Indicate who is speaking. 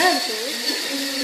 Speaker 1: நல்லா இருக்கு